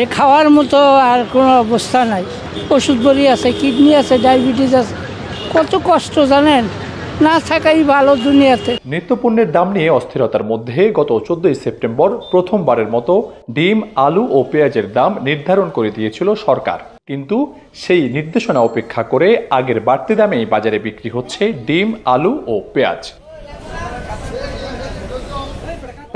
এ খাওয়ার মতো আর কোনো অবস্থা নাই। ওষুধ বড়ি আছে, কিডনি আছে, ডায়াবেটিস আছে। কত কষ্ট জানেন? না থাকাই ভালো দুনিয়াতে। নিত্যপণ্যের দাম নিয়ে অস্থিরতার মধ্যে গত চোদ্দই সেপ্টেম্বর প্রথমবারের মতো ডিম, আলু ও পেঁয়াজের দাম নির্ধারণ করে দিয়েছিল সরকার। কিন্তু সেই নির্দেশনা উপেক্ষা করে আগের বাড়তি দামেই বাজারে বিক্রি হচ্ছে ডিম, আলু ও পেঁয়াজ।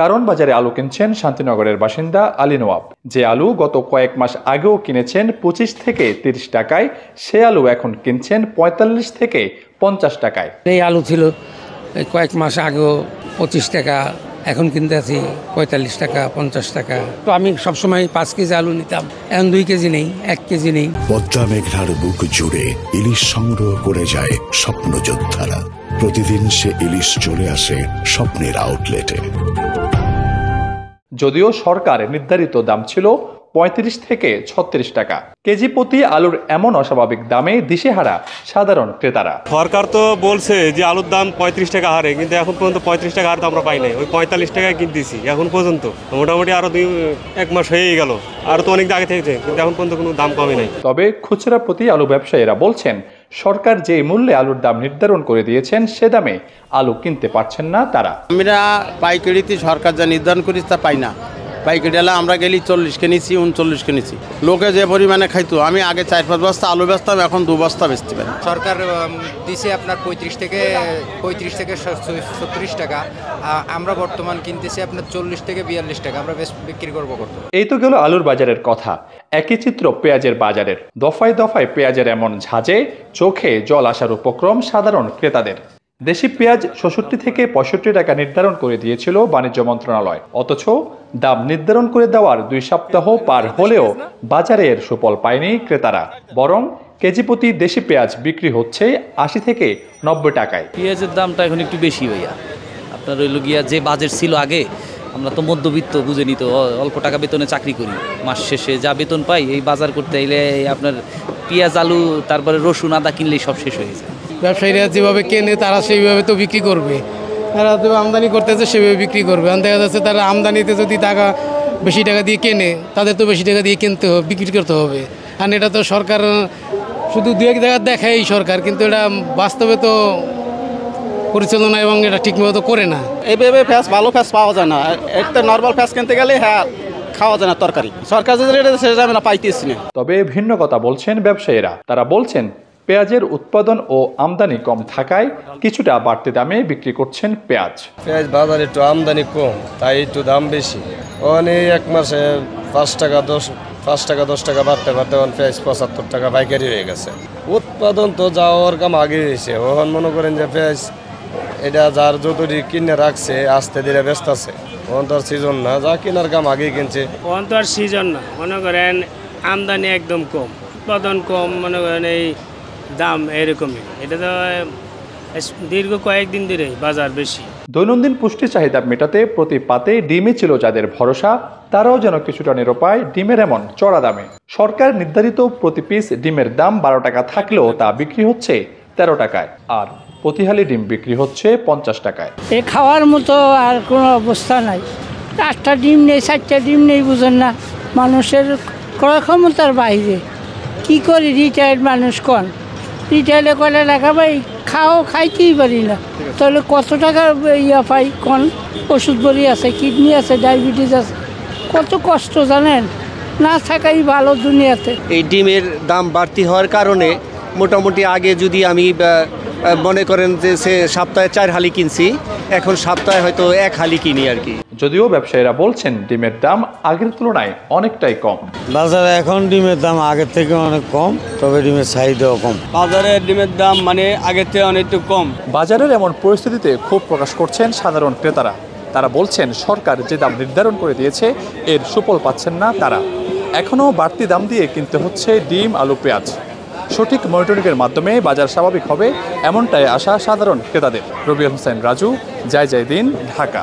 কারণ বাজারে আলু কিনছেন শান্তিনগরের বাসিন্দা আলী নওয়াব। যে আলু গত কয়েক মাস আগেও কিনেছেন পঁচিশ থেকে তিরিশ টাকায় সে আলু এখন কিনছেন পঁয়তাল্লিশ থেকে পঞ্চাশ টাকায়। এই আলু ছিল কয়েক মাস আগেও পঁচিশ টাকা এখন কিনতে আছি পঁয়তাল্লিশ টাকা পঞ্চাশ টাকা। তো আমি সবসময় পাঁচ কেজি আলু নিতাম এখন দুই কেজি নেই এক কেজি নেই। পদ্মা মেঘনার বুক জুড়ে ইলিশ সংগ্রহ করে যায় স্বপ্ন স্বপ্নযোদ্ধারা। প্রতিদিন সে ইলিশ চলে আসে স্বপ্নের আউটলেটে যদিও সরকার নির্ধারিত দাম ছিল পঁয়ত্রিশ থেকে ছত্রিশ টাকা। কেজি প্রতি আলুর এমন অস্বাভাবিক দামে দিশেহারা সাধারণ ক্রেতারা। সরকার তো বলছে যে আলুর দাম পঁয়ত্রিশ টাকা হারে কিন্তু এখন পর্যন্ত পঁয়ত্রিশ টাকা হারে তো আমরা পাই নাই। ওই পঁয়তাল্লিশ টাকায় কিনতেছি এখন পর্যন্ত। মোটামুটি আরও দুই এক মাস হয়েই গেল। আর তো অনেক আগে থেকে কিন্তু এখন পর্যন্ত কোনো দাম কমে নাই। তবে খুচরা প্রতি আলু ব্যবসায়ীরা বলছেন সরকার যে মূল্যে আলুর দাম নির্ধারণ করে দিয়েছেন, সে দামে আলু কিনতে পারছেন না তারা। আমরা পাইকারিতে সরকার যা নির্ধারণ করিস তা পাই না। পাইকারি হলে আমরা গেলি চল্লিশ কিনেছি উনচল্লিশ কিনেছি লোকে যে পরিমাণে খাইতো আমি আগে চার পাঁচ বস্তা আলু বেচতাম এখন দু বস্তা বেচতে পারি। সরকার দিছে আপনার পঁয়ত্রিশ থেকে পঁয়ত্রিশ থেকে ছত্রিশ টাকা আমরা বর্তমান কিনতেছি আপনার চল্লিশ থেকে বিয়াল্লিশ টাকা আমরা বেশ বিক্রি করব করতো এই তো গেল আলুর বাজারের কথা। একই চিত্র পেঁয়াজের বাজারের। দফায় দফায় পেঁয়াজের এমন ঝাঁজে চোখে জল আসার উপক্রম সাধারণ ক্রেতাদের। দেশি পেঁয়াজ ষষট্টি থেকে পঁয়ষট্টি টাকা নির্ধারণ করে দিয়েছিল বাণিজ্য মন্ত্রণালয়। অথচ দাম নির্ধারণ করে দেওয়ার দুই সপ্তাহ পার হলেও বাজারে এর সুফল পায়নি ক্রেতারা। বরং কেজি প্রতি দেশি পেঁয়াজ বিক্রি হচ্ছে আশি থেকে নব্বই টাকায়। পেঁয়াজের দামটা এখন একটু বেশি হইয়া আপনার ওই গিয়া যে বাজেট ছিল আগে, আমরা তো মধ্যবিত্ত বুঝে নিত অল্প টাকা বেতনে চাকরি করি। মাস শেষে যা বেতন পাই, এই বাজার করতে এলে আপনার পেঁয়াজ, আলু, তারপরে রসুন, আদা কিনলেই সব শেষ হয়ে যায়। ব্যবসায়ীরা যেভাবে কেনে তারা সেইভাবে তো বিক্রি করবে। তারা তো আমদানি করতেছে সেভাবে বিক্রি করবে। আর দেখা যাচ্ছে তারা আমদানিতে যদি টাকা বেশি টাকা দিয়ে কেনে তাদের তো বেশি টাকা দিয়ে কিনতে হবে বিক্রি করতে হবে। আর এটা তো সরকার শুধু দু এক জায়গা দেখায় এই সরকার কিন্তু এটা বাস্তবে তো পরিচালনা এবং এটা ঠিকমতো করে না। এইভাবে ফ্যাস ভালো ফ্যাস পাওয়া যায় না। একটা নর্মাল ফ্যাস কিনতে গেলে হ্যাঁ খাওয়া যায় না তরকারি। সরকার যে রেট সেটা আমি না পাইতেছি না। তবে ভিন্ন কথা বলছেন ব্যবসায়ীরা। তারা বলছেন পেঁয়াজের উৎপাদন ও আমদানি কম থাকায় কিছুটা বাড়তি দামে বিক্রি করছেন পেঁয়াজ। পেঁয়াজ বাজারে একটু আমদানি কম তাই একটু দাম বেশি। অনেক এক মাসে পাঁচ টাকা দশ পাঁচ টাকা দশ টাকা বাড়তে বাড়তে এখন পেঁয়াজ পঁচাত্তর টাকা পাইকারি হয়ে গেছে। উৎপাদন তো যাওয়ার কাম আগে হয়েছে ওখান মনে করেন যে পেঁয়াজ এটা যার যতটি কিনে রাখছে আস্তে ধীরে ব্যস্ত আছে। ওখান তো আর সিজন না যা কেনার কাম আগেই কিনছে। ওখান তো আর সিজন না মনে করেন আমদানি একদম কম উৎপাদন কম মনে করেন এই দাম এরকমই। এটা তো দীর্ঘ কয়েকদিন ধরে বাজার বেশি। দৈনন্দিন পুষ্টি চাহিদা মেটাতে প্রতি পাতে ডিমে ছিল যাদের ভরসা তারাও যেন কিছুটা নিরুপায় ডিমের এমন চড়া দামে। সরকার নির্ধারিত প্রতি পিস ডিমের দাম বারো টাকা থাকলেও তা বিক্রি হচ্ছে তেরো টাকায় আর প্রতিহালি ডিম বিক্রি হচ্ছে পঞ্চাশ টাকায়। এ খাওয়ার মতো আর কোনো অবস্থা নাই। আটটা ডিম নেই চারটা ডিম নেই বুঝেন না। মানুষের ক্রয় ক্ষমতার বাইরে। কি করি রিটায়ার্ড মানুষ কন? রিটায়ার্ডে করে লেখা ভাই, খাও, খাইতেই পারি না। তাহলে কত টাকা ইয়া পাই? কোন ওষুধ বড়ি আছে, কিডনি আছে, ডায়াবেটিস আছে। কত কষ্ট, জানেন? না থাকাই ভালো দুনিয়াতে। এই ডিমের দাম বাড়তি হওয়ার কারণে মোটামুটি আগে যদি আমি মনে করেন যে সে সপ্তাহে চার হালি কিনছি এখন সপ্তাহে হয়তো এক হালি কিনি আর কি। যদিও ব্যবসায়ীরা বলছেন ডিমের দাম আগের তুলনায় অনেকটাই কম। বাজারে এখন ডিমের দাম আগের থেকে অনেক কম তবে ডিমের চাহিদাও কম। বাজারে ডিমের দাম মানে আগের থেকে অনেক একটু কম। বাজারের এমন পরিস্থিতিতে ক্ষোভ প্রকাশ করছেন সাধারণ ক্রেতারা। তারা বলছেন সরকার যে দাম নির্ধারণ করে দিয়েছে এর সুফল পাচ্ছেন না তারা। এখনও বাড়তি দাম দিয়ে কিনতে হচ্ছে ডিম আলু পেঁয়াজ। সঠিক মনিটরিংয়ের মাধ্যমে বাজার স্বাভাবিক হবে, এমনটাই আশা সাধারণ ক্রেতাদের। রবি হোসেন, রাজু, জয় জয় দিন, ঢাকা।